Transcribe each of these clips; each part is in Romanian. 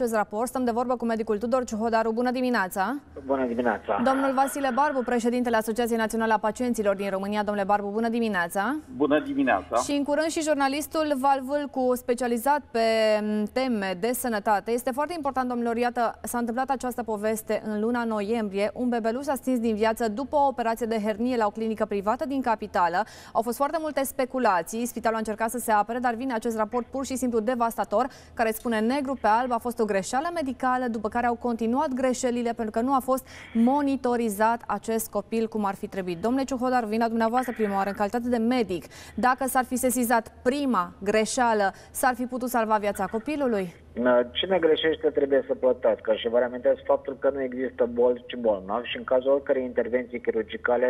acest raport. Stăm de vorbă cu medicul Tudor Ciuhodaru. Bună dimineața! Bună dimineața! Domnul Vasile Barbu, președintele Asociației Naționale a Pacienților din România. Domnule Barbu, bună dimineața! Bună dimineața! Și în curând și jurnalistul Val Vâlcu, specializat pe teme de sănătate. Este foarte important, domnilor, iată, s-a întâmplat această poveste în luna noiembrie. Un bebeluș a stins din viață după o operație de hernie la o clinică privată din capitală. Au fost foarte multe speculații, spitalul a încercat să se apere, dar vine acest raport pur și simplu devastator, care spune negru pe alb, a fost o greșeală medicală, după care au continuat greșelile pentru că nu a fost monitorizat acest copil cum ar fi trebuit. Domnule Ciuhodar, vin la dumneavoastră prima oară în calitate de medic. Dacă s-ar fi sesizat prima greșeală, s-ar fi putut salva viața copilului? Cine greșește trebuie să plătească și vă reamintesc faptul că nu există bol, ci bolnav și în cazul oricărei intervenții chirurgicale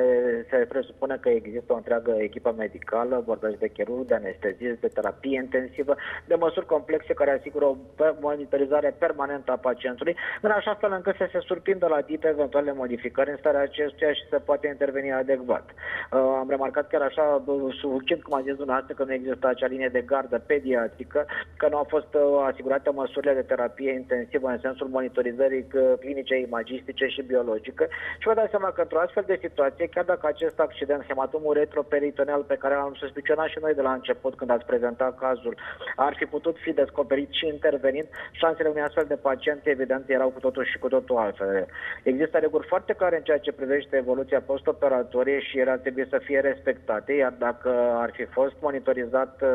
se presupune că există o întreagă echipă medicală, vorbesc de chirurg, de anestezist, de terapie intensivă, de măsuri complexe care asigură o monitorizare permanentă a pacientului, în așa fel încât să se surprindă la tip eventuale modificări în starea acestuia și să poate interveni adecvat. Uh, am remarcat chiar așa, suficient cum a zis dumneavoastră, că nu există acea linie de gardă pediatrică, că nu a fost uh, asigurată toate măsurile de terapie intensivă în sensul monitorizării clinice, imagistice și biologice și vă dați seama că într-o astfel de situație, chiar dacă acest accident, hematomul retroperitoneal pe care l-am suspicionat și noi de la început când ați prezentat cazul, ar fi putut fi descoperit și intervenind, șansele unui astfel de pacient evident erau cu totul și cu totul altfel. Există reguli foarte clare în ceea ce privește evoluția postoperatorie și ele ar trebui să fie respectate, iar dacă ar fi fost monitorizat uh,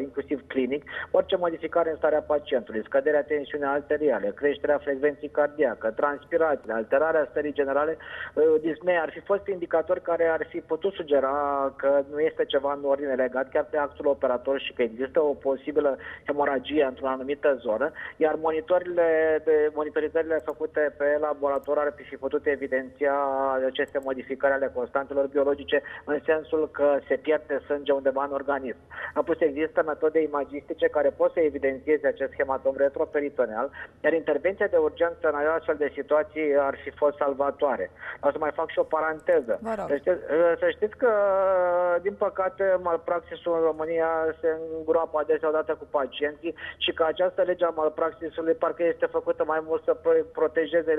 inclusiv clinic, orice modificare în starea pacientului pacientului, scăderea tensiunii arteriale, creșterea frecvenței cardiacă, transpirațiile, alterarea stării generale, uh, disney ar fi fost indicatori care ar fi putut sugera că nu este ceva în ordine legat chiar de actul operator și că există o posibilă hemoragie într-o anumită zonă, iar monitorile de monitorizările făcute pe laborator ar fi putut evidenția aceste modificări ale constantelor biologice în sensul că se pierde sânge undeva în organism. În plus, există metode imagistice care pot să evidențieze acest schema hematom retroperitoneal, iar intervenția de urgență în astfel de situații ar fi fost salvatoare. O să mai fac și o paranteză. Să știți, să știți că, din păcate, malpraxisul în România se îngroapă adesea odată cu pacienții și că această lege a malpraxisului parcă este făcută mai mult să protejeze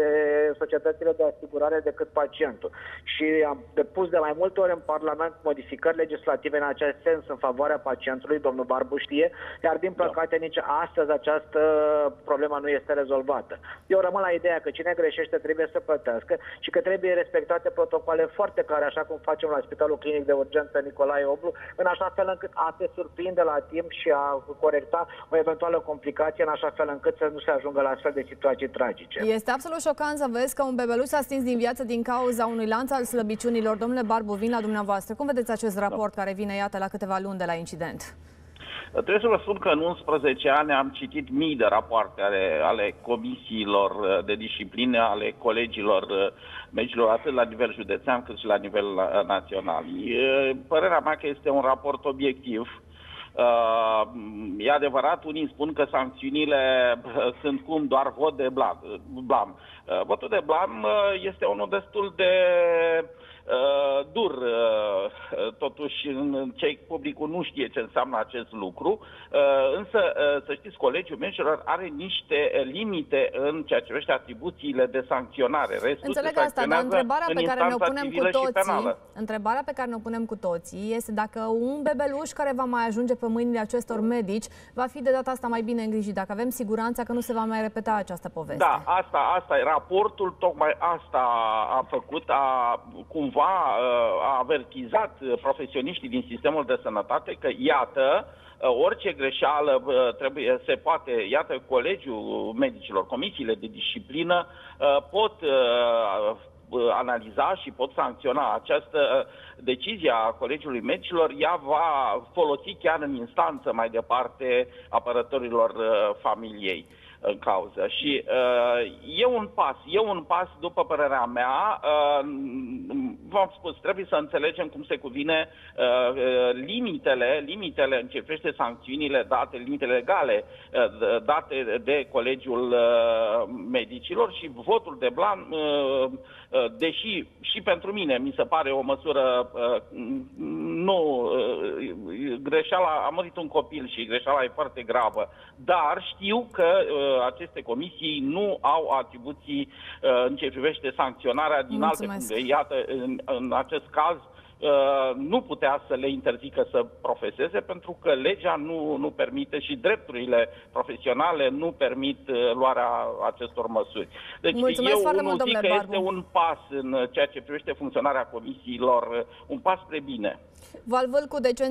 societățile de asigurare decât pacientul. Și am depus de mai multe ori în Parlament modificări legislative în acest sens în favoarea pacientului, domnul Barbu știe, iar din da. păcate nici astăzi această această problemă nu este rezolvată. Eu rămân la ideea că cine greșește trebuie să plătească și că trebuie respectate protocole foarte clare, așa cum facem la Spitalul Clinic de Urgență Nicolae Oblu, în așa fel încât a te surprinde la timp și a corecta o eventuală complicație, în așa fel încât să nu se ajungă la astfel de situații tragice. Este absolut șocant să vezi că un bebeluș s-a stins din viață din cauza unui lanț al slăbiciunilor. Domnule Barbu, vin la dumneavoastră. Cum vedeți acest raport care vine, iată, la câteva luni de la incident? Trebuie să vă spun că în 11 ani am citit mii de rapoarte ale, ale comisiilor uh, de disciplină, ale colegilor uh, medicilor, atât la nivel județean cât și la nivel uh, național. Părerea mea că este un raport obiectiv, Uh, e adevărat, unii spun că sancțiunile sunt cum doar vot de blam. blam. Uh, votul de blam uh, este unul destul de uh, dur. Uh, totuși, în cei publicul nu știe ce înseamnă acest lucru, uh, însă, uh, să știți, Colegiul Menșilor are niște limite în ceea ce privește atribuțiile de sancționare. Restul Înțeleg asta, dar întrebarea pe care ne-o punem cu toții, întrebarea pe care ne-o punem cu toții este dacă un bebeluș care va mai ajunge pe mâinile acestor medici va fi de data asta mai bine îngrijit, dacă avem siguranța că nu se va mai repeta această poveste. Da, asta, asta e. Raportul tocmai asta a făcut, a cumva cumva uh, a avertizat uh, profesioniștii din sistemul de sănătate că, iată, uh, orice greșeală trebuie, se poate, iată, colegiul medicilor, comisiile de disciplină pot analiza și pot sancționa această decizie a Colegiului Medicilor, ea va folosi chiar în instanță mai departe apărătorilor familiei în cauză. Și uh, e un pas, e un pas, după părerea mea, uh, v-am spus, trebuie să înțelegem cum se cuvine uh, limitele, limitele în ce privește sancțiunile date, limitele legale uh, date de Colegiul uh, Medicilor și votul de blan, uh, uh, deși și pentru mine mi se pare o măsură uh, nu, greșeala, a murit un copil și greșeala e foarte gravă, dar știu că aceste comisii nu au atribuții în ce privește sancționarea din Mulțumesc. alte puncte. Iată, în, în acest caz, Uh, nu putea să le interzică să profeseze pentru că legea nu, nu permite și drepturile profesionale nu permit uh, luarea acestor măsuri. Deci Mulțumesc eu foarte unul mult, zic că Barbu. este un pas în ceea ce privește funcționarea comisiilor, uh, un pas spre bine. Val Vâlcu, de ce